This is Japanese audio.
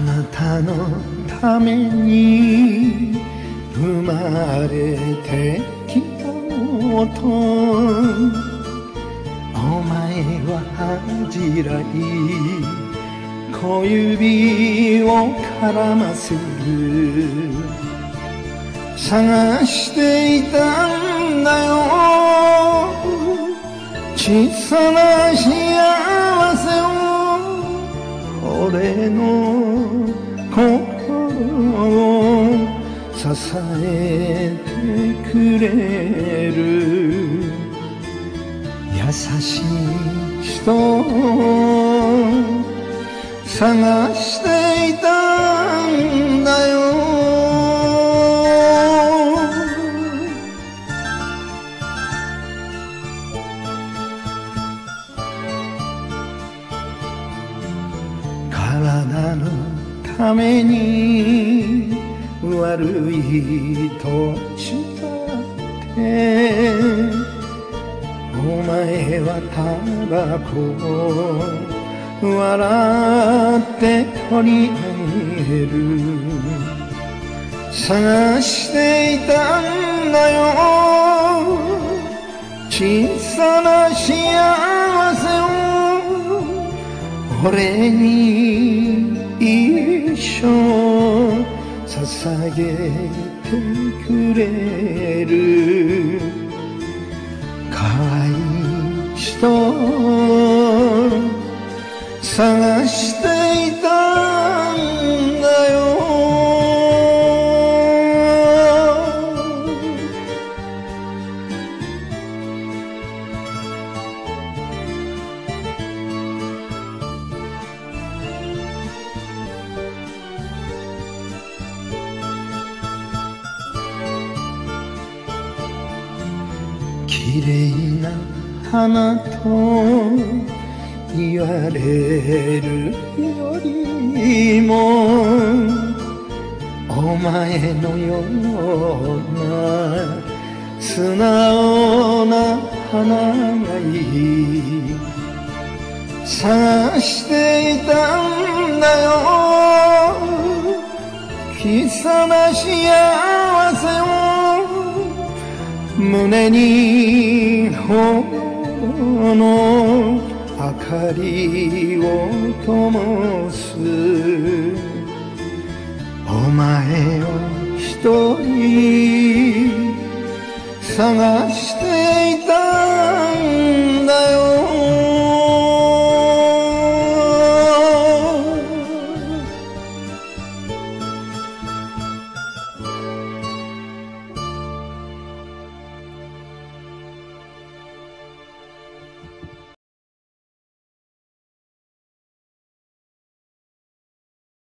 あなたのために生まれてきたのとお前は恥じらい小指を絡ませる。探していたんだよ。小さな幸せを。俺の心を支えてくれる優しい人を探していたために悪いとしたってお前はタバコを笑って取り上げる。探していたんだよ。小さな幸せを俺に言う。一生捧げてくれる可愛い人探して綺麗な花と言われるよりもお前のような素直な花がいい探していたんだよ。小さな幸せ胸に炎の明かりを灯す。お前を一人探していた。